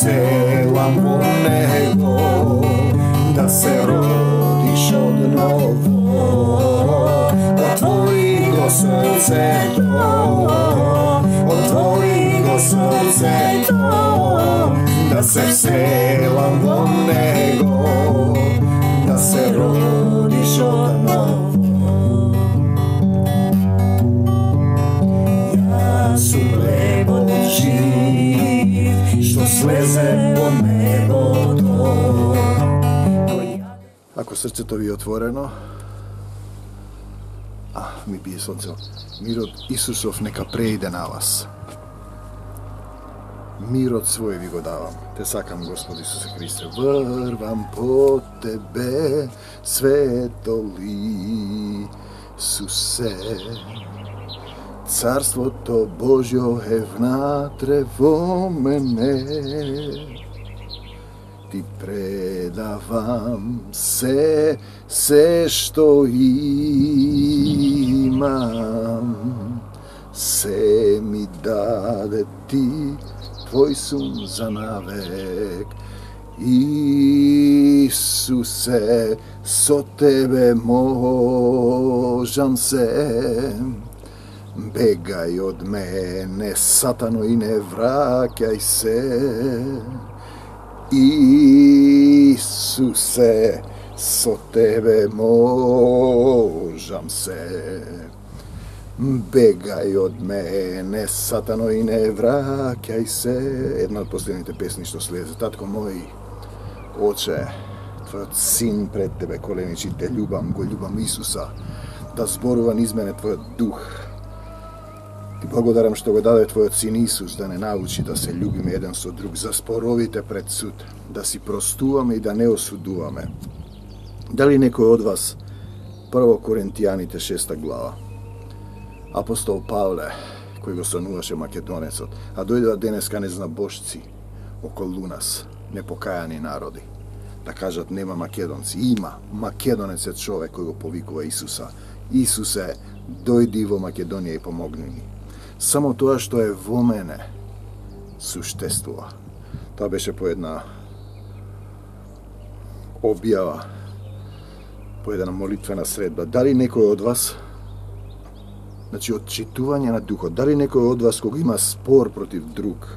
Да се вселам во него Да се родиш одново Отвори го срцето Отвори го срцето Да се вселам во него Да се родиш одново Јас слезе од небото Ако срцето ви е отворено, а, ми бие сонце, мирот Исусов нека преиде на вас. Мирот свој ви го давам. Те сакам, Господ Исусе Христе. Врвам по Тебе, светоли, Сусе. Царството Божјо е внатре во мене. Ти предавам се, се што имам. Се ми даде ти, твој сум за навек. Исусе, со тебе можам се. Бегај од мене, сатано, и не враќај се. Исусе, со тебе можам се. Бегај од мене, сатано, и не враќај се. Една од последните песни што слезе. Татко мој, Оче, Твојот син пред Тебе коленичи, те љубам, го љубам Исуса, да зборува низ мене Твојот дух, Ти благодарам што го даде Твојот син Исус да не научи да се љубиме еден со друг, за споровите пред суд, да си простуваме и да не осудуваме. Дали некој од вас, прво Коринтијаните 6 глава, апостол Павле, кој го сонуваше македонецот, а дојдува денеска незнабошци околу нас, непокајани народи, да кажат нема македонци. Има, македонец е човек кој го повикува Исуса. Исусе, дојди во Македонија и помогни ни. Само тоа што е во мене суштествува. Тоа беше по една објава, по една молитвена средба. Дали некој од вас Значи, отчитување на духот. Дали некој од вас, кога има спор против друг,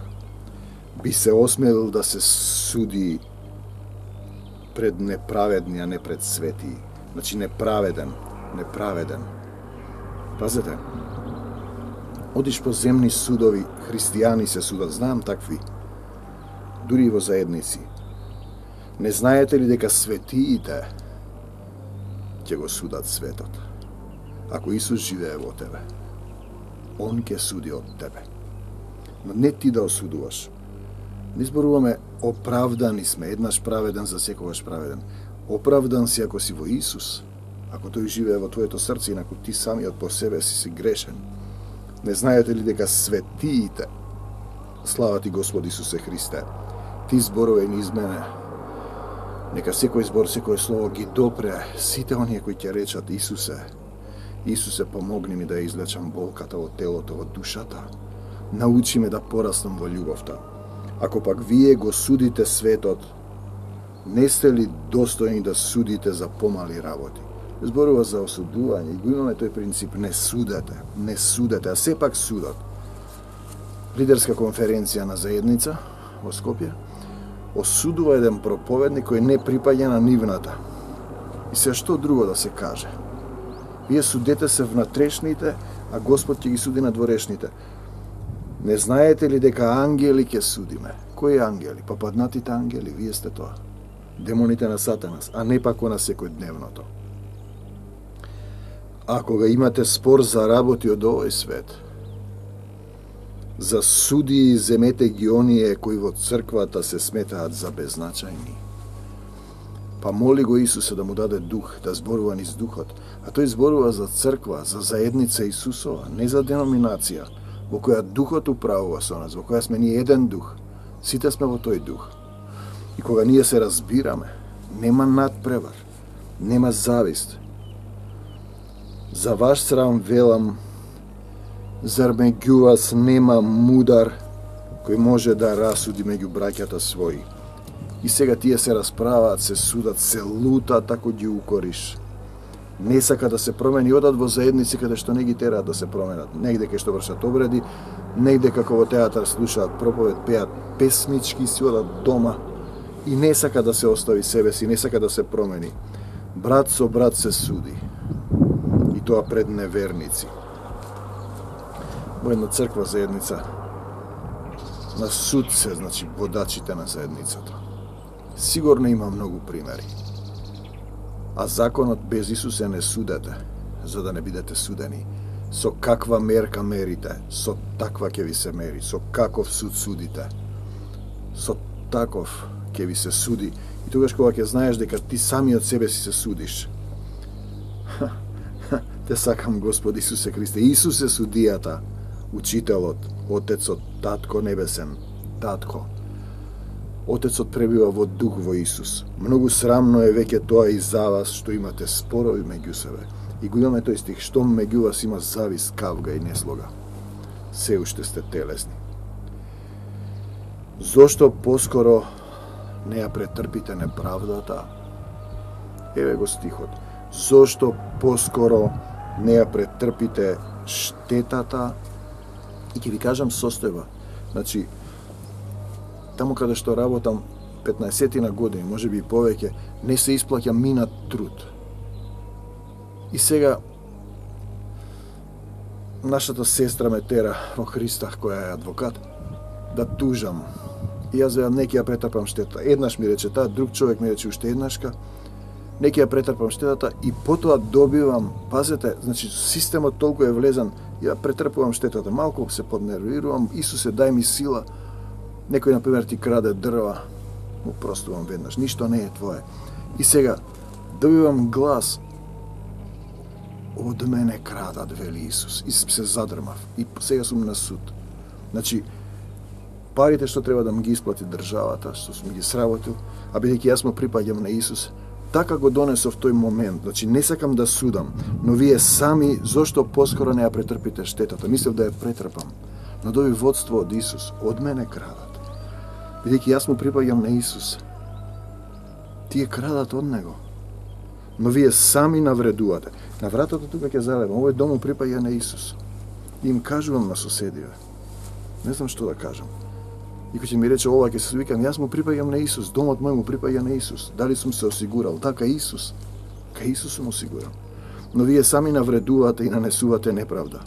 би се осмелил да се суди пред неправедни, а не пред свети. Значи, неправеден, неправеден. Пазете, одиш по земни судови, христијани се судат, знам такви, дури и во заедници. Не знаете ли дека светиите ќе го судат светот? Ако Исус живее во тебе, Он ќе суди од тебе. Но не ти да осудуваш. Не зборуваме оправдани сме, еднаш праведен за секогаш праведен. Оправдан си ако си во Исус, ако тој живее во твоето срце, инаку ти самиот по себе си си грешен. Не знаете ли дека светиите, слава ти Господи Исусе Христе, ти зборове низ мене, нека секој збор, секој слово ги допре сите оние кои ќе речат Исусе, Исусе помогни ми да ја излечам болката од телото, од душата. Научи ме да пораснам во љубовта. Ако пак вие го судите светот, не сте ли достојни да судите за помали работи? Зборува за осудување и го имаме тој принцип не судете, не судете, а сепак судат. Лидерска конференција на заедница во Скопје осудува еден проповедник кој не припаѓа на нивната. И се што друго да се каже? Вие судете се внатрешните, а Господ ќе ги суди на дворешните. Не знаете ли дека ангели ќе судиме? Кои ангели? Па паднатите ангели, вие сте тоа. Демоните на Сатанас, а не пак на секој дневното. Ако го имате спор за работи од овој свет, за суди земете ги оние кои во црквата се сметаат за беззначајни. Па моли го Исуса да му даде дух, да зборува низ духот. А тој зборува за црква, за заедница Исусова, не за деноминација, во која духот управува со нас, во која сме ние еден дух. Сите сме во тој дух. И кога ние се разбираме, нема надпревар, нема завист. За ваш срам велам, зар меѓу вас нема мудар кој може да расуди меѓу браќата своји? И сега тие се расправаат, се судат, се лутаат ако ги укориш. Не сака да се промени, одат во заедници каде што не ги тераат да се променат. Негде кај што вршат обреди, негде како во театар слушаат проповед, пеат песнички си одат дома и не сака да се остави себе си, не сака да се промени. Брат со брат се суди. Тоа пред неверници. Во една црква заедница на суд се, значи, водачите на заедницата. Сигурно има многу примери. А законот без Исус е не судете, за да не бидете судени. Со каква мерка мерите, со таква ќе ви се мери. Со каков суд судите, со таков ќе ви се суди. И тогаш кога ќе знаеш дека ти сами од себе си се судиш. Те сакам Господ Исусе Христе. Исус е судијата, учителот, Отецот, Татко Небесен, Татко. Отецот пребива во дух во Исус. Многу срамно е веќе тоа и за вас што имате спорови меѓу себе. И го имаме тој стих, што меѓу вас има завис, кавга и неслога. Се уште сте телесни. Зошто поскоро не ја претрпите неправдата? Еве го стихот. Зошто поскоро не ја претрпите штетата? И ќе ви кажам состојба. Значи, таму каде што работам 15 на години, може би и повеќе, не се исплаќа минат труд. И сега нашата сестра ме тера во Христа, која е адвокат, да тужам. И јас ја неки ја претрпам штета. Еднаш ми рече таа, друг човек ми рече уште еднашка, неки ја претрпам штетата и потоа добивам, пазете, значи системот толку е влезан, ја претрпувам штетата, малку се поднервирувам, Исусе дај ми сила, Некој, например, ти краде дрва, му простувам веднаш, ништо не е твое. И сега, добивам глас, од мене крадат, вели Исус. И се задрмав. И сега сум на суд. Значи, парите што треба да ми ги исплати државата, што сум ги сработил, а бидејќи јас му припаѓам на Исус, така го донесов тој момент. Значи, не сакам да судам, но вие сами, зошто поскоро не ја претрпите штетата? Мислев да ја претрпам. Но доби водство од Исус, од мене крадат бидејќи јас му припаѓам на Исус. Тие крадат од Него. Но вие сами навредувате. На вратата тука ќе залевам, овој дом му припаѓа на Исус. И им кажувам на соседиве. Не знам што да кажам. И кој ќе ми рече ова, ќе се викам, јас му припаѓам на Исус, домот мој му припаѓа на Исус. Дали сум се осигурал? Така Исус. Кај Исус сум осигурал. Но вие сами навредувате и нанесувате неправда.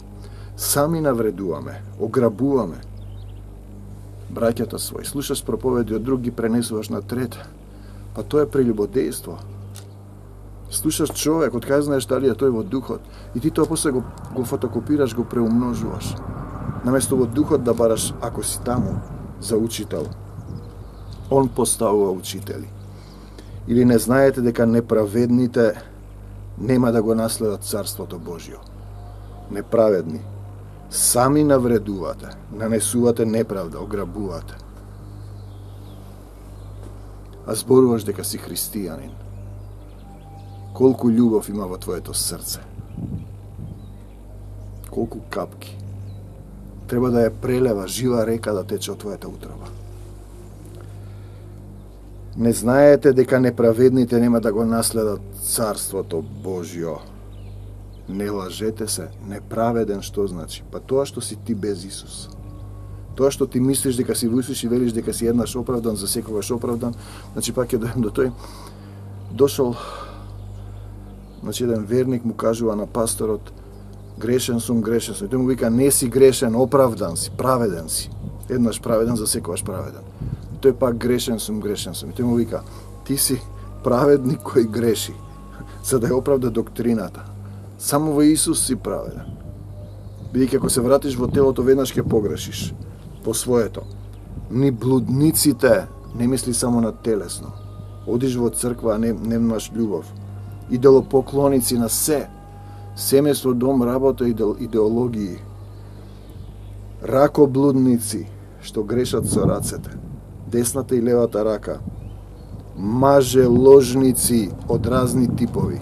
Сами навредуваме, ограбуваме, браќата свој, слушаш проповеди од други, пренесуваш на трет. Па тоа е прелюбодејство. Слушаш човек, од кај знаеш дали е тој во духот, и ти тоа после го, го фотокопираш, го преумножуваш. Наместо во духот да бараш, ако си таму, за учител, он поставува учители. Или не знаете дека неправедните нема да го наследат Царството Божио. Неправедни, Сами навредувате, нанесувате неправда, ограбувате. А зборуваш дека си христијанин. Колку љубов има во твоето срце. Колку капки. Треба да ја прелева жива река да тече од твојата утроба. Не знаете дека неправедните нема да го наследат Царството Божјо Не лажете се, неправеден што значи? Па тоа што си ти без Исус. Тоа што ти мислиш дека си во Исус и велиш дека си еднаш оправдан, за секогаш оправдан, значи пак ќе дојдем до тој. Дошол, значи еден верник му кажува на пасторот, грешен сум, грешен сум. И тој му вика, не си грешен, оправдан си, праведен си. Еднаш праведен, за секојаш праведен. И тој пак грешен сум, грешен сум. И тој му вика, ти си праведник кој греши, за да ја оправда доктрината. Само во Исус си праведен. Бидејќи ако се вратиш во телото, веднаш ќе погрешиш по своето. Ни блудниците не мисли само на телесно, Одиш во црква, а не, немаш љубов. Идолопоклоници на се. Семејство, дом, работа, идеологии. Ракоблудници, што грешат со рацете. Десната и левата рака. Маже ложници од разни типови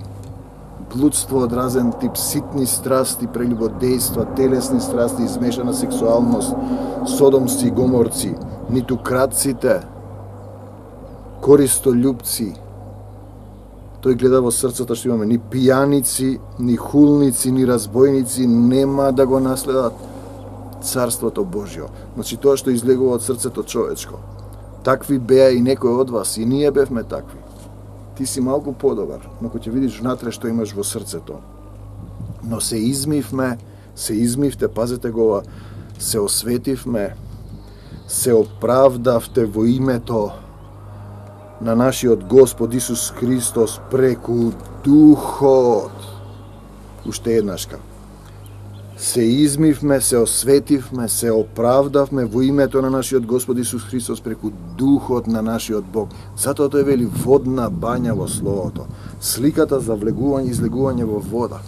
блудство од разен тип, ситни страсти, прелюбодејства, телесни страсти, измешана сексуалност, содомци и гоморци, ниту кратците, користолюбци. Тој гледа во срцето што имаме ни пијаници, ни хулници, ни разбойници нема да го наследат царството Божјо. Значи тоа што излегува од срцето човечко. Такви беа и некои од вас, и ние бевме такви ти си малку подобар, но кога ќе видиш внатре што имаш во срцето. Но се измивме, се измивте, пазете го, се осветивме, се оправдавте во името на нашиот Господ Исус Христос преку Духот. Уште еднашка се измивме, се осветивме, се оправдавме во името на нашиот Господ Исус Христос преку Духот на нашиот Бог. Затоа тој вели водна бања во Словото. Сликата за влегување и излегување во вода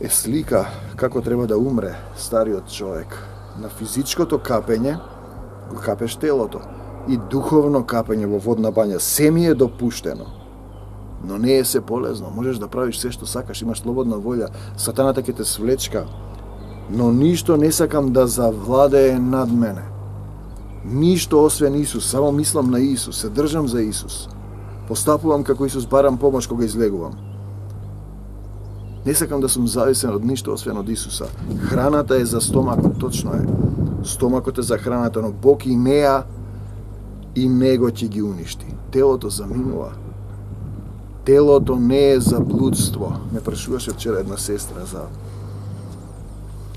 е слика како треба да умре стариот човек. На физичкото капење го капеш телото и духовно капење во водна бања. Се ми е допуштено но не е се полезно. Можеш да правиш се што сакаш, имаш слободна волја, сатаната ќе те свлечка, но ништо не сакам да завладее над мене. Ништо освен Исус, само мислам на Исус, се држам за Исус. Постапувам како Исус, барам помош кога излегувам. Не сакам да сум зависен од ништо освен од Исуса. Храната е за стомакот, точно е. Стомакот е за храната, но Бог и неа и него ќе ги уништи. Телото заминува телото не е за блудство. Ме прашуваше вчера една сестра за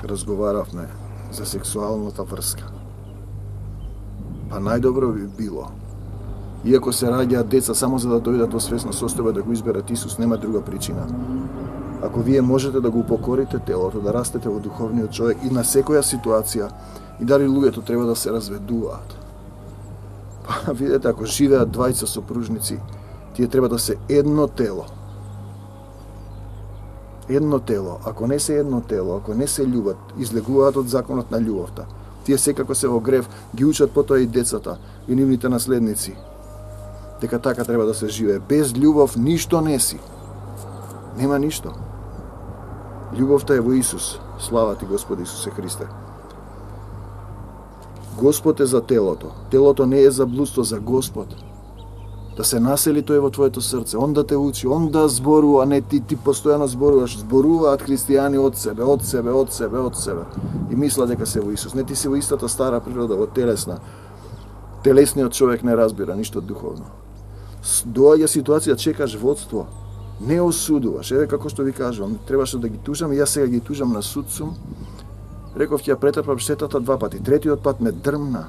разговаравме за сексуалната врска. Па најдобро би било Иако се раѓаат деца само за да дојдат во свесна состојба да го изберат Исус, нема друга причина. Ако вие можете да го упокорите телото, да растете во духовниот човек и на секоја ситуација, и дали луѓето треба да се разведуваат. Па видете, ако живеат двајца сопружници, Тие треба да се едно тело. Едно тело. Ако не се едно тело, ако не се љубат, излегуваат од законот на љубовта. Тие секако се во грев, ги учат потоа и децата, и нивните наследници. Дека така треба да се живее. Без љубов ништо не си. Нема ништо. Љубовта е во Исус. Слава ти Господи Исусе Христе. Господ е за телото. Телото не е за блудство, за Господ да се насели тој во твоето срце, он да те учи, он да зборува, а не ти ти постојано зборуваш, зборуваат христијани од себе, од себе, од себе, од себе. И мисла дека се во Исус. Не ти си во истата стара природа, во телесна. Телесниот човек не разбира ништо духовно. Доаѓа ситуација, чекаш водство, не осудуваш. Еве како што ви кажувам, требаше да ги тужам и јас сега ги тужам на суд сум. Реков ќе ја претрпам штетата два пати. Третиот пат ме дрмна.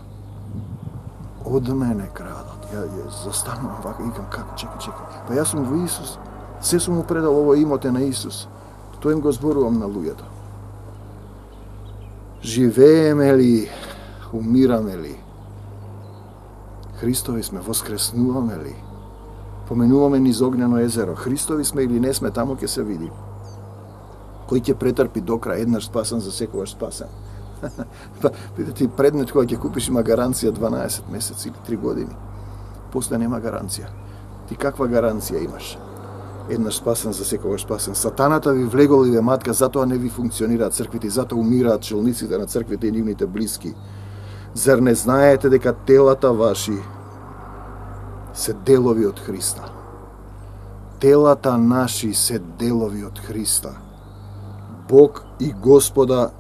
Од мене крадот ја, ја застанувам вака и викам како чека, чека. Па јас сум во Исус. Се сум му предал ово имоте на Исус. Тој им го зборувам на луѓето. Живееме ли, умираме ли? Христови сме, воскреснуваме ли? Поменуваме низ огнено езеро. Христови сме или не сме, таму ќе се види. Кој ќе претрпи до крај, еднаш спасен, за секогаш спасен. па, ти предмет кој ќе купиш има гаранција 12 месеци или 3 години после нема гаранција. Ти каква гаранција имаш? Еднаш спасен, за секогаш спасен. Сатаната ви влегол и ве матка, затоа не ви функционираат црквите, затоа умираат челниците на црквите и нивните блиски. Зар не знаете дека телата ваши се делови од Христа? Телата наши се делови од Христа. Бог и Господа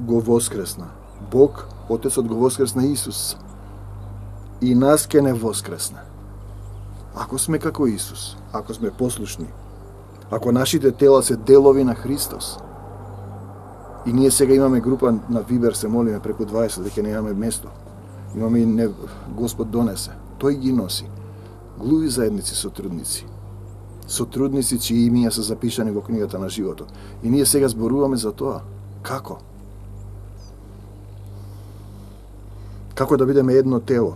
го воскресна. Бог, Отецот го воскресна Исус и нас ке не воскресна. Ако сме како Исус, ако сме послушни, ако нашите тела се делови на Христос, и ние сега имаме група на Вибер, се молиме преку 20, дека не имаме место. Имаме и не, Господ донесе. Тој ги носи. Глуви заедници сотрудници. Сотрудници чии имиња се запишани во книгата на животот. И ние сега зборуваме за тоа. Како? Како да бидеме едно тело?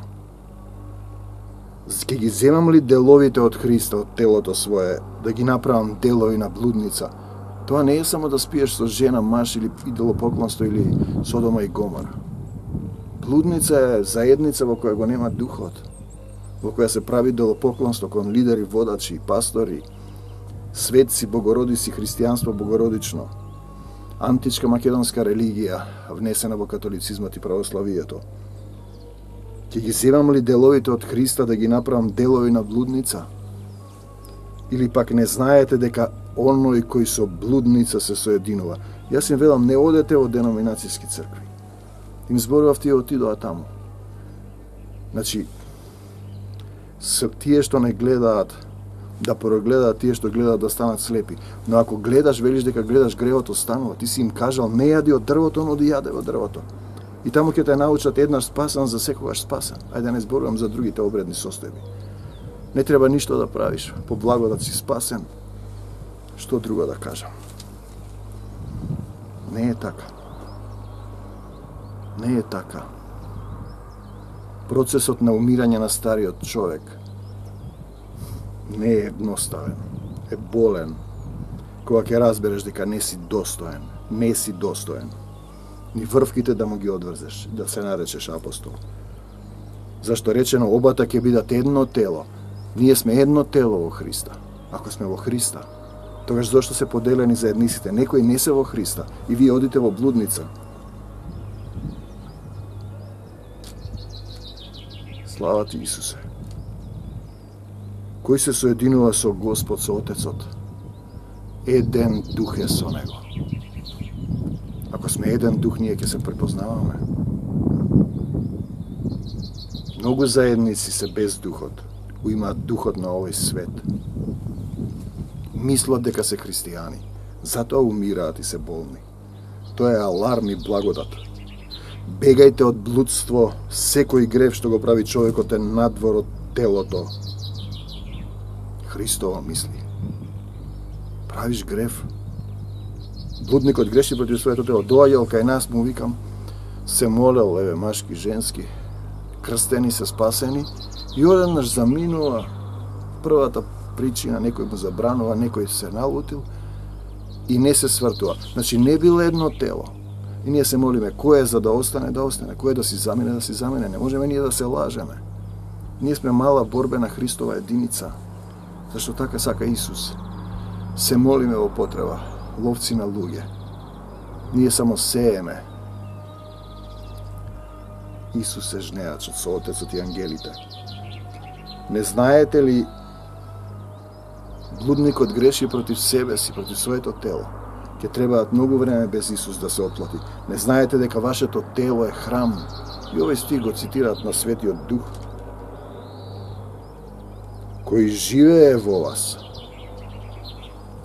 Ке ги земам ли деловите од Христа, од телото свое, да ги направам делови на блудница? Тоа не е само да спиеш со жена, маж или идолопоклонство или Содома и Гомора. Блудница е заедница во која го нема духот, во која се прави идолопоклонство кон лидери, водачи, пастори, светци, богородици, христијанство богородично, античка македонска религија, внесена во католицизмот и православието. Ќе ги земам ли деловите од Христа да ги направам делови на блудница? Или пак не знаете дека оној кој со блудница се соединува? Јас им велам, не одете во деноминацијски цркви. Им зборував тие отидоа таму. Значи, се тие што не гледаат да прогледаат тие што гледаат да станат слепи. Но ако гледаш, велиш дека гледаш гревот станува, Ти си им кажал, не јади од дрвото, но да јаде од дрвото. И таму ќе те научат еднаш спасен за секогаш спасен. Ајде да не зборувам за другите обредни состојби. Не треба ништо да правиш, по благодат си спасен. Што друго да кажам? Не е така. Не е така. Процесот на умирање на стариот човек не е едноставен. Е болен. Кога ќе разбереш дека не си достоен, не си достоен ни врвките да му ги одврзеш, да се наречеш апостол. Зашто речено обата ќе бидат едно тело. Ние сме едно тело во Христа. Ако сме во Христа, тогаш зашто се поделени заедниците? Некои не се во Христа и вие одите во блудница. Слава ти Исусе. Кој се соединува со Господ, со Отецот, еден дух е со Него. Ако сме еден дух, ние ќе се препознаваме. Многу заедници се без духот, кои имаат духот на овој свет. Мислат дека се христијани, затоа умираат и се болни. Тоа е аларм и благодат. Бегајте од блудство, секој грев што го прави човекот е надвор од телото. Христово мисли. Правиш грев, блудникот греши против своето тело, доаѓал кај нас, му викам, се молел, еве, машки, женски, крстени се спасени, и одеднаш заминува првата причина, некој му забранува, некој се налутил, и не се свртува. Значи, не било едно тело. И ние се молиме, кој е за да остане, да остане, кој е да си замене, да си замене. Не можеме ние да се лажеме. Ние сме мала борбена Христова единица, зашто така сака Исус. Се молиме во потреба ловци на луѓе. Ние само сееме. Исус е жнејачот со Отецот и ангелите. Не знаете ли блудникот греши против себе си, против своето тело. Ке требаат многу време без Исус да се оплати. Не знаете дека вашето тело е храм. И овој стих го цитираат на Светиот Дух. Кој живее во вас,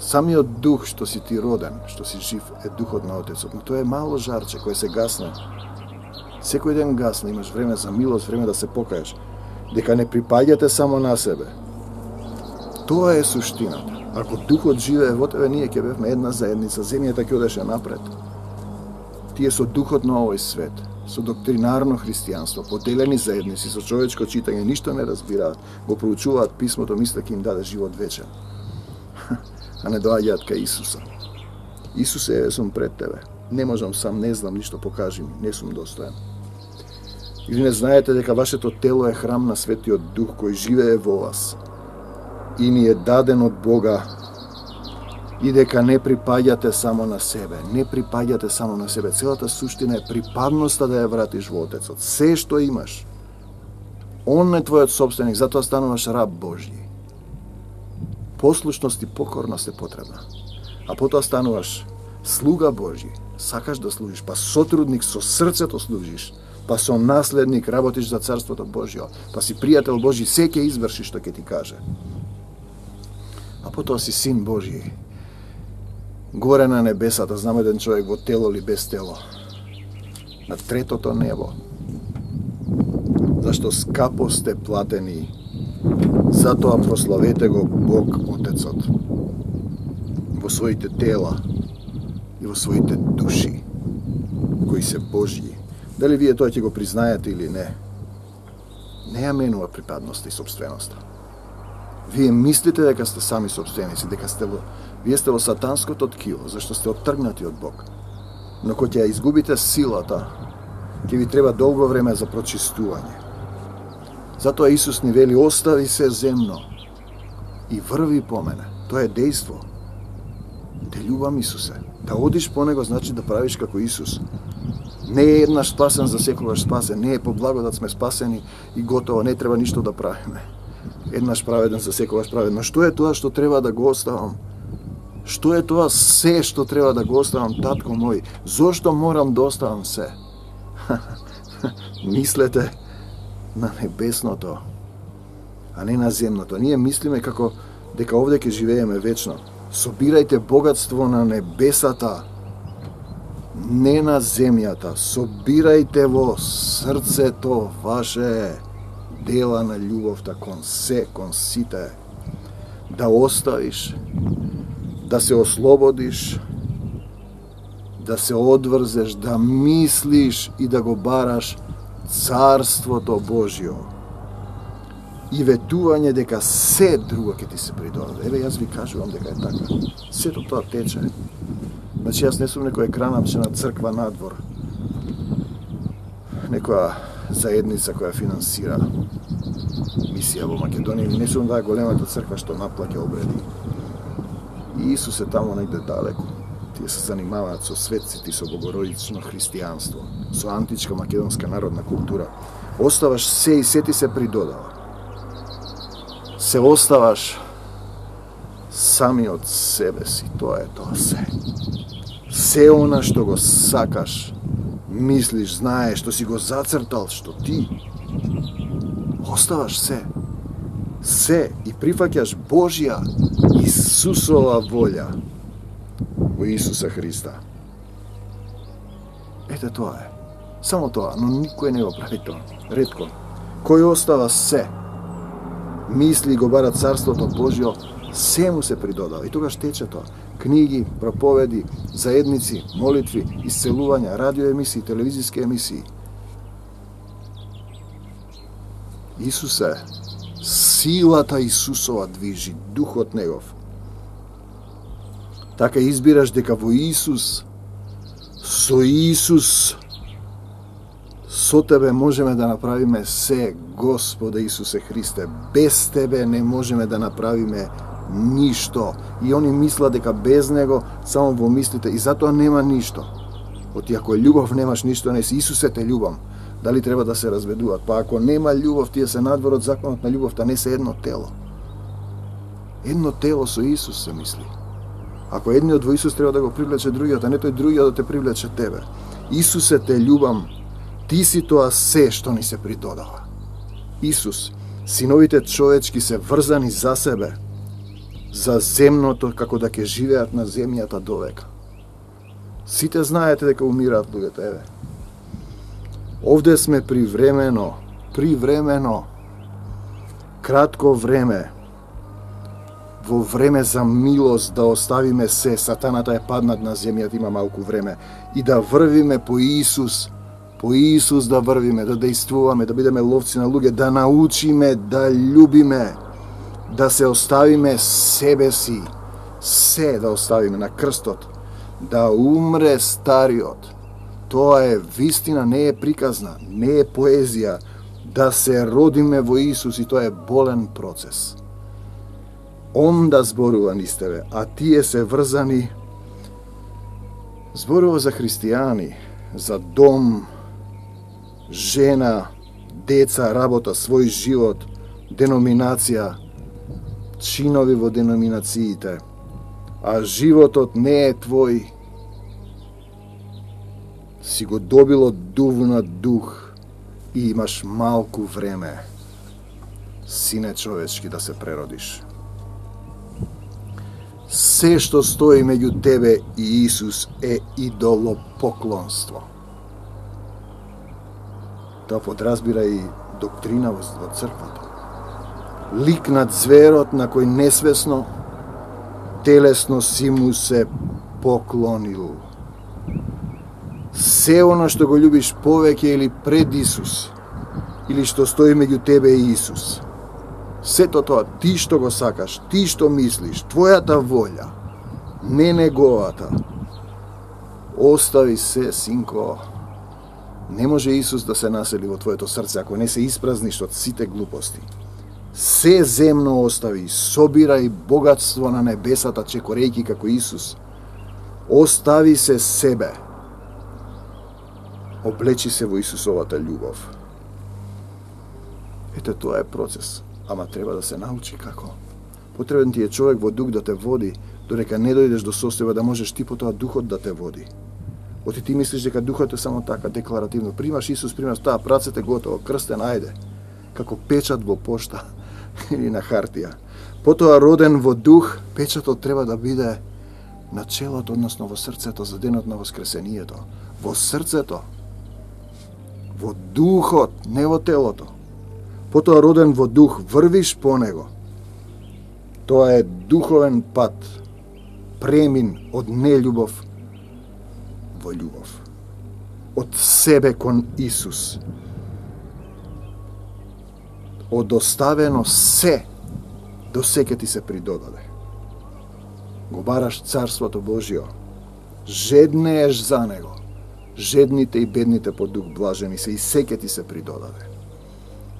Самиот дух што си ти роден, што си жив, е духот на Отецот, но тоа е мало жарче кое се гасне. Секој ден гасне, имаш време за милост, време да се покаеш, дека не припаѓате само на себе. Тоа е суштината. Ако духот живее во тебе, ние ќе бевме една заедница, земјата ќе одеше напред. Тие со духот на овој свет, со доктринарно христијанство, поделени заедници, со човечко читање, ништо не разбираат, го проучуваат писмото, мисле ќе им даде живот вечен а не доаѓаат кај Исуса. Исусе, еве сум пред Тебе. Не можам сам, не знам ништо, покажи ми, не сум достоен. Или не знаете дека вашето тело е храм на Светиот Дух кој живее во вас и ни е даден од Бога и дека не припаѓате само на себе. Не припаѓате само на себе. Целата суштина е припадноста да ја вратиш во Отецот. Се што имаш. Он е твојот собственик, затоа стануваш раб Божји послушност и покорност е потребна. А потоа стануваш слуга Божји. сакаш да служиш, па сотрудник со срцето служиш, па со наследник работиш за Царството Божјо, па си пријател Божји, се ќе извршиш што ќе ти каже. Потоа си син Божи, горе на небесата, знам еден човек во тело или без тело, на третото небо, зашто скапо сте платени Затоа прославете го Бог Отецот во своите тела и во своите души, кои се Божји. Дали вие тоа ќе го признаете или не? не ја менува припадноста и собственоста. Вие мислите дека сте сами собственици, дека сте во, вие сте во сатанското ткиво, зашто сте оттргнати од Бог. Но кога ќе ја изгубите силата, ќе ви треба долго време за прочистување. Затоа Исус ни вели, остави се земно и врви по мене. Тоа е дејство. Те љубам Исусе. Да одиш по него значи да правиш како Исус. Не е еднаш спасен за секогаш спасен, не е по благодат сме спасени и готово, не треба ништо да правиме. Еднаш праведен за секогаш праведен. Но што е тоа што треба да го оставам? Што е тоа се што треба да го оставам, татко мој? Зошто морам да оставам се? Мислете, на небесното, а не на земното. Ние мислиме како дека овде ќе живееме вечно. Собирајте богатство на небесата, не на земјата. Собирајте во срцето ваше дела на љубовта да кон се, кон сите. Да оставиш, да се ослободиш, да се одврзеш, да мислиш и да го бараш Царството Божјо и ветување дека се друго ќе ти се придоде. Еве јас ви кажувам дека е така. Сето тоа тече. Значи јас не сум некој екранапче на црква надвор. Некоја заедница која финансира мисија во Македонија. Не сум таа големата црква што наплаќа обреди. И Исус е таму негде далеко тие се занимаваат со светците и со богородично христијанство, со античка македонска народна култура. Оставаш се и се ти се придодава. Се оставаш сами од себе си, тоа е тоа се. Се она што го сакаш, мислиш, знаеш, што си го зацртал, што ти оставаш се. Се и прифаќаш Божја Исусова волја во Исуса Христа. Ете тоа е. Само тоа, но никој не го прави тоа. Редко. Кој остава се, мисли го бара Царството Божјо, се му се придодава. И тогаш тече тоа. Книги, проповеди, заедници, молитви, исцелувања, радиоемисии, телевизиски емисии. Исусе, силата Исусова движи, духот Негов така избираш дека во Исус, со Исус, со Тебе можеме да направиме се, Господе Исусе Христе. Без Тебе не можеме да направиме ништо. И они мислат дека без Него само во мислите и затоа нема ништо. Оти ако љубов немаш ништо, не си Исусе те љубам. Дали треба да се разведуваат? Па ако нема љубов, тие се надвор од законот на љубовта, не се едно тело. Едно тело со Исус се мисли. Ако едниот во Исус треба да го привлече другиот, а не тој другиот да те привлече тебе. Исусе те љубам, ти си тоа се што ни се придодава. Исус, синовите човечки се врзани за себе, за земното, како да ќе живеат на земјата довека. Сите знаете дека умираат луѓето, еве. Овде сме привремено, привремено, кратко време, во време за милост да оставиме се, сатаната е паднат на земјата, има малку време, и да врвиме по Исус, по Исус да врвиме, да действуваме, да бидеме ловци на луѓе, да научиме да љубиме, да се оставиме себе си, се да оставиме на крстот, да умре стариот. Тоа е вистина, не е приказна, не е поезија, да се родиме во Исус и тоа е болен процес. Он да зборува низ тебе, а тие се врзани, зборува за христијани, за дом, жена, деца, работа, свој живот, деноминација, чинови во деноминациите, а животот не е твој, си го добило дувна дух и имаш малку време, сине човечки, да се преродиш се што стои меѓу тебе и Исус е идолопоклонство. Тоа подразбира и доктрина во црквата. Лик над зверот на кој несвесно, телесно си му се поклонил. Се оно што го љубиш повеќе или пред Исус, или што стои меѓу тебе и Исус. Сето тоа, ти што го сакаш, ти што мислиш, твојата волја, не неговата. Остави се, синко. Не може Исус да се насели во твоето срце ако не се испразниш од сите глупости. Се земно остави, собирај богатство на небесата, чекорејки како Исус. Остави се себе. Облечи се во Исусовата љубов. Ете, тоа е процес, ама треба да се научи како. Потребен ти е човек во дух да те води, додека не дојдеш до состојба да можеш ти по тоа духот да те води. Оти ти мислиш дека духот е само така, декларативно. Примаш Исус, примаш таа, працете готово, крстен, ајде. Како печат во пошта или на хартија. Потоа роден во дух, печатот треба да биде на челото, односно во срцето за денот на воскресението. Во срцето. Во духот, не во телото. Потоа роден во дух, врвиш по него. Тоа е духовен пат, премин од нелюбов во љубов. Од себе кон Исус. Одоставено се, до секе ти се придодаде го бараш Царството Божио, жеднееш за Него. Жедните и бедните по дух блажени се и секе ти се придодаде.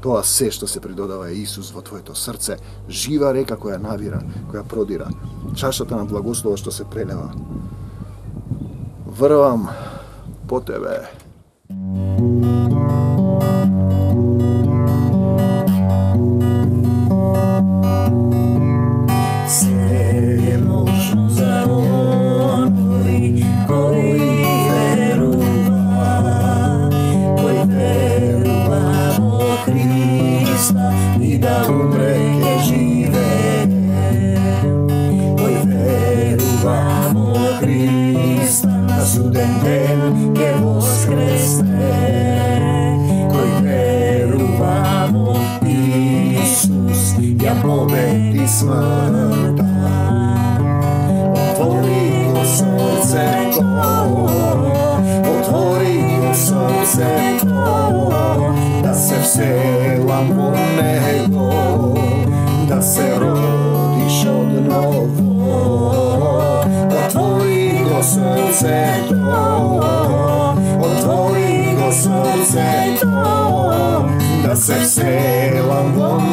Тоа се што се придодава е Исус во твоето срце, жива река која навира, која продира, чашата на благослова што се прелева. Врвам по тебе. смертна, отворило сонце коло, отворило сонце коло, да се всела во него, да се родиш одново. Отворило сонце коло, отворило сонце коло, да се всела во него,